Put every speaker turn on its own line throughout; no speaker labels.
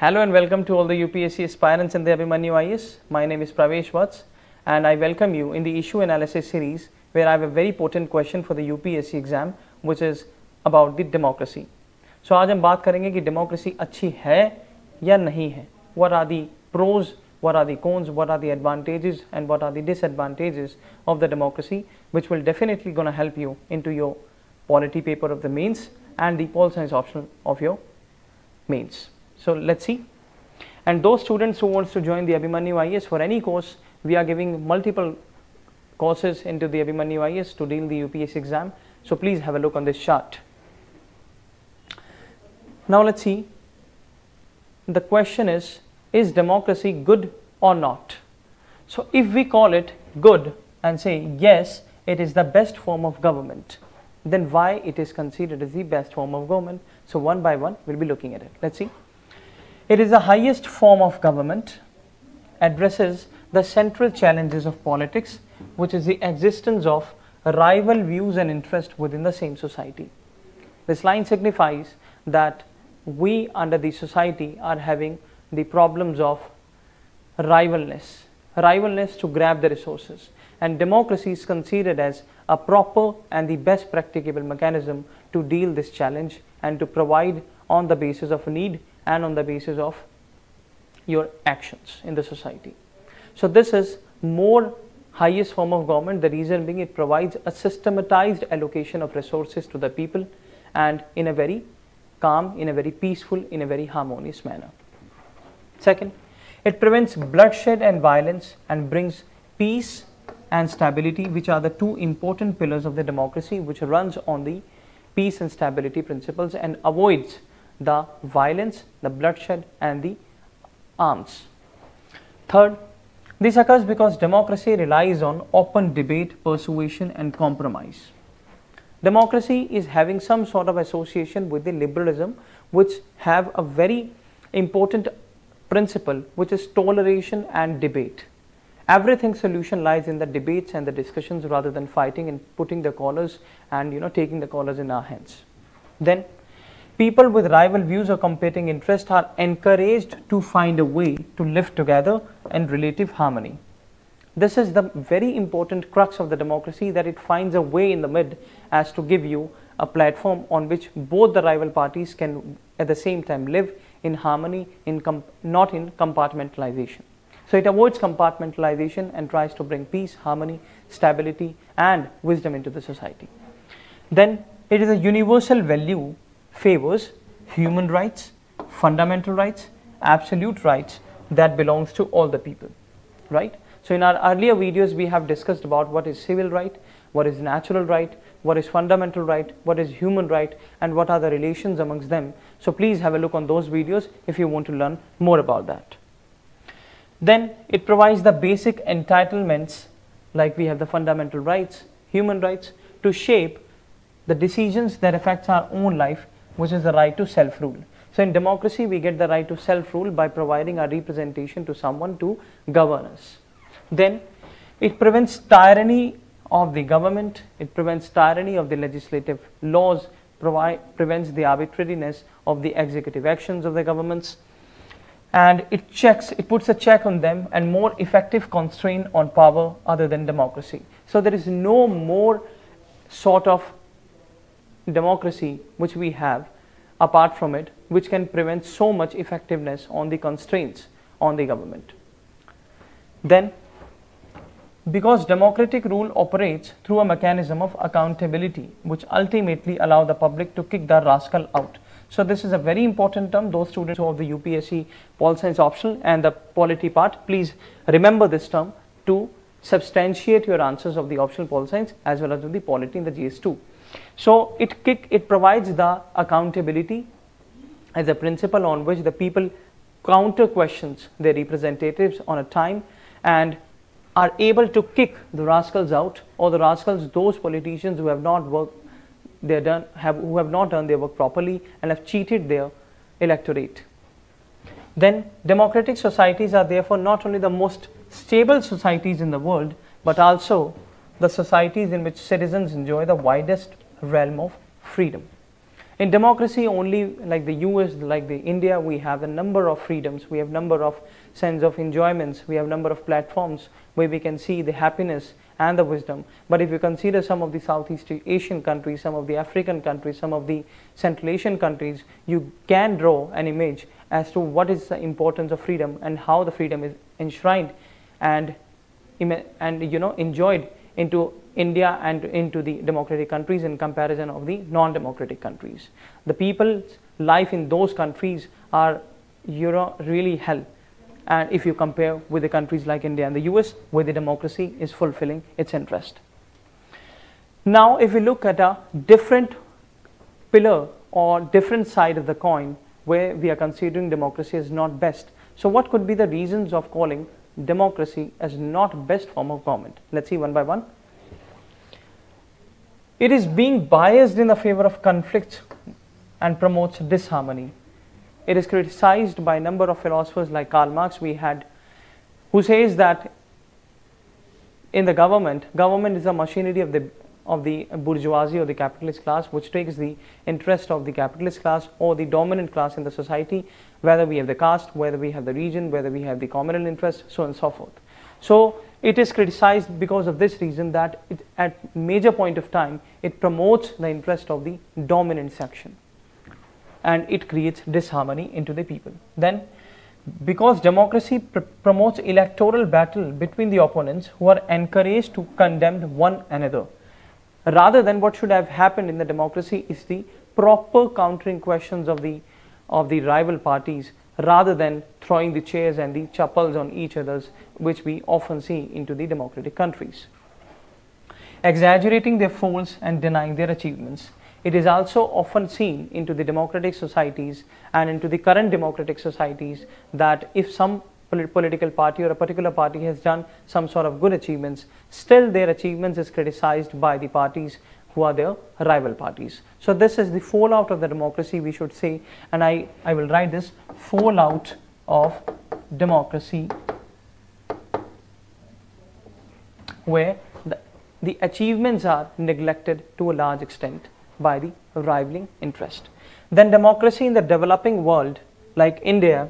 Hello and welcome to all the UPSC aspirants and the Abhimanu IAS. My name is Pravesh Watts, and I welcome you in the issue analysis series where I have a very potent question for the UPSC exam which is about the democracy. So today we will talk about whether democracy is good or not. What are the pros, what are the cons, what are the advantages and what are the disadvantages of the democracy which will definitely gonna help you into your polity paper of the mains and the pol science optional of your mains. So let's see. And those students who wants to join the Abhimanu IAS for any course, we are giving multiple courses into the Abhimanu IAS to deal the UPS exam. So please have a look on this chart. Now let's see. The question is, is democracy good or not? So if we call it good and say yes, it is the best form of government, then why it is considered as the best form of government? So one by one, we'll be looking at it. Let's see. It is the highest form of government, addresses the central challenges of politics, which is the existence of rival views and interests within the same society. This line signifies that we under the society are having the problems of rivalness, rivalness to grab the resources and democracy is considered as a proper and the best practicable mechanism to deal this challenge and to provide on the basis of a need and on the basis of your actions in the society. So this is more highest form of government, the reason being it provides a systematized allocation of resources to the people and in a very calm, in a very peaceful, in a very harmonious manner. Second, it prevents bloodshed and violence and brings peace and stability which are the two important pillars of the democracy which runs on the peace and stability principles and avoids the violence, the bloodshed and the arms. Third, this occurs because democracy relies on open debate, persuasion and compromise. Democracy is having some sort of association with the liberalism which have a very important principle which is toleration and debate. Everything solution lies in the debates and the discussions rather than fighting and putting the collars and you know taking the collars in our hands. Then People with rival views or competing interests are encouraged to find a way to live together in relative harmony. This is the very important crux of the democracy that it finds a way in the mid as to give you a platform on which both the rival parties can at the same time live in harmony, in not in compartmentalization. So it avoids compartmentalization and tries to bring peace, harmony, stability and wisdom into the society. Then it is a universal value favors human rights, fundamental rights, absolute rights that belongs to all the people, right? So in our earlier videos, we have discussed about what is civil right, what is natural right, what is fundamental right, what is human right, and what are the relations amongst them. So please have a look on those videos if you want to learn more about that. Then it provides the basic entitlements like we have the fundamental rights, human rights to shape the decisions that affects our own life which is the right to self-rule. So in democracy, we get the right to self-rule by providing a representation to someone to govern us. Then it prevents tyranny of the government, it prevents tyranny of the legislative laws, provide, prevents the arbitrariness of the executive actions of the governments, and it checks, it puts a check on them and more effective constraint on power other than democracy. So there is no more sort of democracy which we have apart from it which can prevent so much effectiveness on the constraints on the government. Then because democratic rule operates through a mechanism of accountability which ultimately allow the public to kick the rascal out. So this is a very important term those students who have the UPSC Pol Science optional and the polity part please remember this term to substantiate your answers of the optional Pol Science as well as of the polity in the GS2. So it kick, it provides the accountability as a principle on which the people counter questions their representatives on a time and are able to kick the rascals out or the rascals those politicians who have not worked they done have who have not done their work properly and have cheated their electorate. Then democratic societies are therefore not only the most stable societies in the world but also the societies in which citizens enjoy the widest realm of freedom. In democracy, only like the US, like the India, we have a number of freedoms, we have number of sense of enjoyments, we have number of platforms where we can see the happiness and the wisdom. But if you consider some of the Southeast Asian countries, some of the African countries, some of the Central Asian countries, you can draw an image as to what is the importance of freedom and how the freedom is enshrined and and you know enjoyed into India and into the democratic countries in comparison of the non-democratic countries. The people's life in those countries are you know really hell and if you compare with the countries like India and the US where the democracy is fulfilling its interest. Now if we look at a different pillar or different side of the coin where we are considering democracy as not best. So what could be the reasons of calling democracy as not best form of government? Let's see one by one. It is being biased in the favor of conflicts and promotes disharmony. It is criticized by a number of philosophers like Karl Marx we had who says that in the government, government is a machinery of the of the bourgeoisie or the capitalist class which takes the interest of the capitalist class or the dominant class in the society whether we have the caste, whether we have the region, whether we have the communal interest, so on and so forth. So it is criticized because of this reason that it, at major point of time it promotes the interest of the dominant section and it creates disharmony into the people. Then because democracy pr promotes electoral battle between the opponents who are encouraged to condemn one another rather than what should have happened in the democracy is the proper countering questions of the of the rival parties rather than throwing the chairs and the chappals on each other's which we often see into the democratic countries. Exaggerating their faults and denying their achievements. It is also often seen into the democratic societies and into the current democratic societies that if some political party or a particular party has done some sort of good achievements, still their achievements is criticized by the parties who are their rival parties. So this is the fallout of the democracy we should say and I, I will write this fallout of democracy where the, the achievements are neglected to a large extent by the rivaling interest. Then democracy in the developing world like India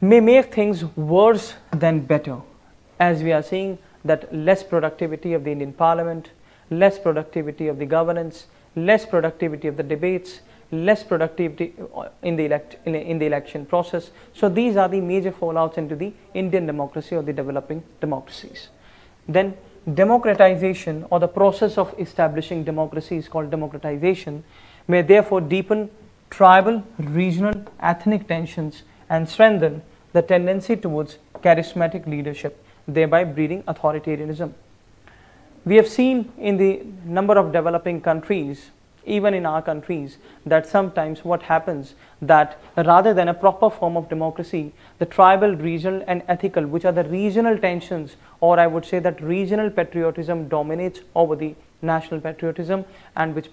may make things worse than better as we are seeing that less productivity of the Indian parliament, less productivity of the governance, less productivity of the debates, less productivity uh, in the, elect, in, in, the election process. So these are the major fallouts into the Indian democracy or the developing democracies. Then democratization or the process of establishing democracy is called democratization may therefore deepen tribal, regional, ethnic tensions and strengthen the tendency towards charismatic leadership, thereby breeding authoritarianism. We have seen in the number of developing countries, even in our countries, that sometimes what happens that rather than a proper form of democracy, the tribal, regional and ethical, which are the regional tensions or I would say that regional patriotism dominates over the national patriotism and which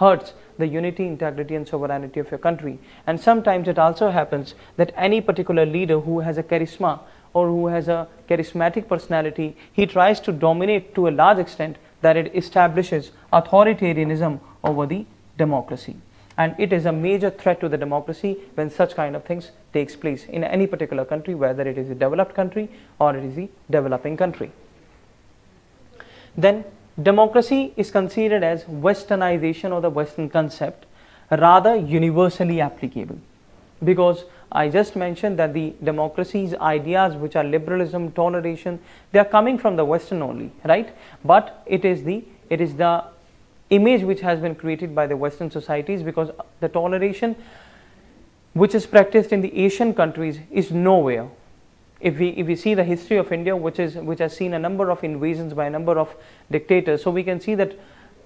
hurts the unity, integrity and sovereignty of your country. And sometimes it also happens that any particular leader who has a charisma or who has a charismatic personality, he tries to dominate to a large extent that it establishes authoritarianism over the democracy. And it is a major threat to the democracy when such kind of things takes place in any particular country, whether it is a developed country or it is a developing country. Then democracy is considered as westernization or the western concept rather universally applicable because I just mentioned that the democracy's ideas which are liberalism, toleration, they are coming from the Western only, right? But it is the, it is the image which has been created by the Western societies because the toleration which is practiced in the Asian countries is nowhere. If we, if we see the history of India, which, is, which has seen a number of invasions by a number of dictators, so we can see that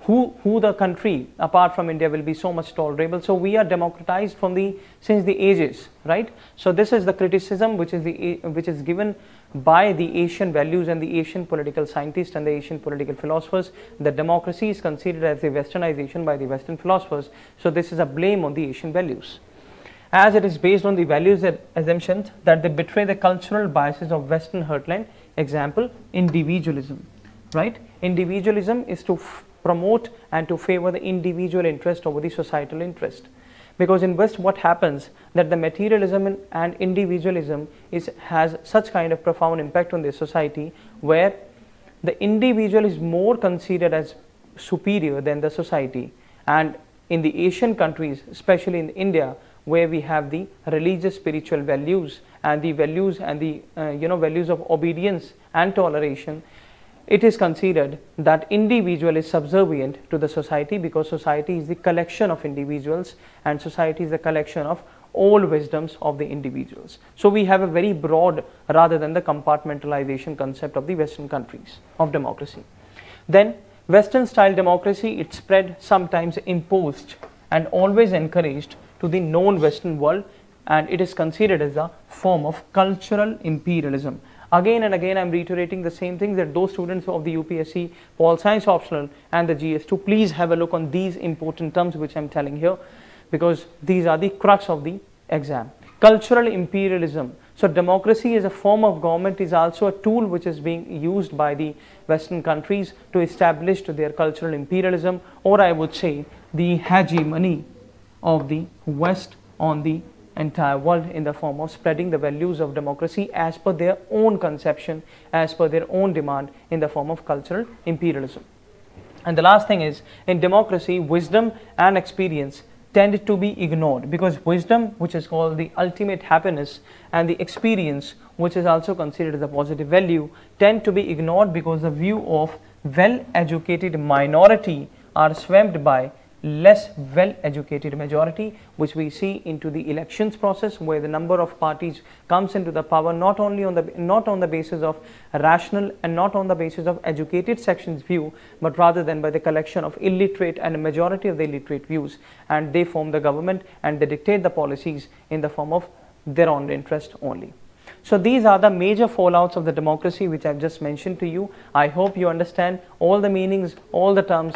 who, who the country apart from India will be so much tolerable. So we are democratized from the since the ages, right? So this is the criticism which is the which is given by the Asian values and the Asian political scientists and the Asian political philosophers. that democracy is considered as a westernization by the Western philosophers. So this is a blame on the Asian values. As it is based on the values and assumptions that they betray the cultural biases of Western heartland, example, individualism, right? Individualism is to promote and to favor the individual interest over the societal interest. Because in west what happens? That the materialism and individualism is has such kind of profound impact on the society where the individual is more considered as superior than the society. And in the asian countries especially in india where we have the religious spiritual values and the values and the uh, you know values of obedience and toleration it is considered that individual is subservient to the society because society is the collection of individuals and society is the collection of all wisdoms of the individuals. So, we have a very broad rather than the compartmentalization concept of the western countries of democracy. Then western style democracy it spread sometimes imposed and always encouraged to the known western world and it is considered as a form of cultural imperialism Again and again I am reiterating the same thing that those students of the UPSC Pol Science optional and the GS2 please have a look on these important terms which I am telling here because these are the crux of the exam. Cultural imperialism. So democracy as a form of government is also a tool which is being used by the western countries to establish to their cultural imperialism or I would say the hegemony of the west on the entire world in the form of spreading the values of democracy as per their own conception, as per their own demand in the form of cultural imperialism. And the last thing is in democracy, wisdom and experience tend to be ignored because wisdom, which is called the ultimate happiness, and the experience, which is also considered as a positive value, tend to be ignored because the view of well educated minority are swamped by less well educated majority which we see into the elections process where the number of parties comes into the power not only on the not on the basis of rational and not on the basis of educated sections view but rather than by the collection of illiterate and a majority of the illiterate views and they form the government and they dictate the policies in the form of their own interest only. So these are the major fallouts of the democracy which I have just mentioned to you. I hope you understand all the meanings, all the terms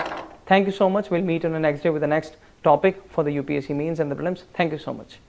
Thank you so much. We'll meet on the next day with the next topic for the UPSC mains and the prelims. Thank you so much.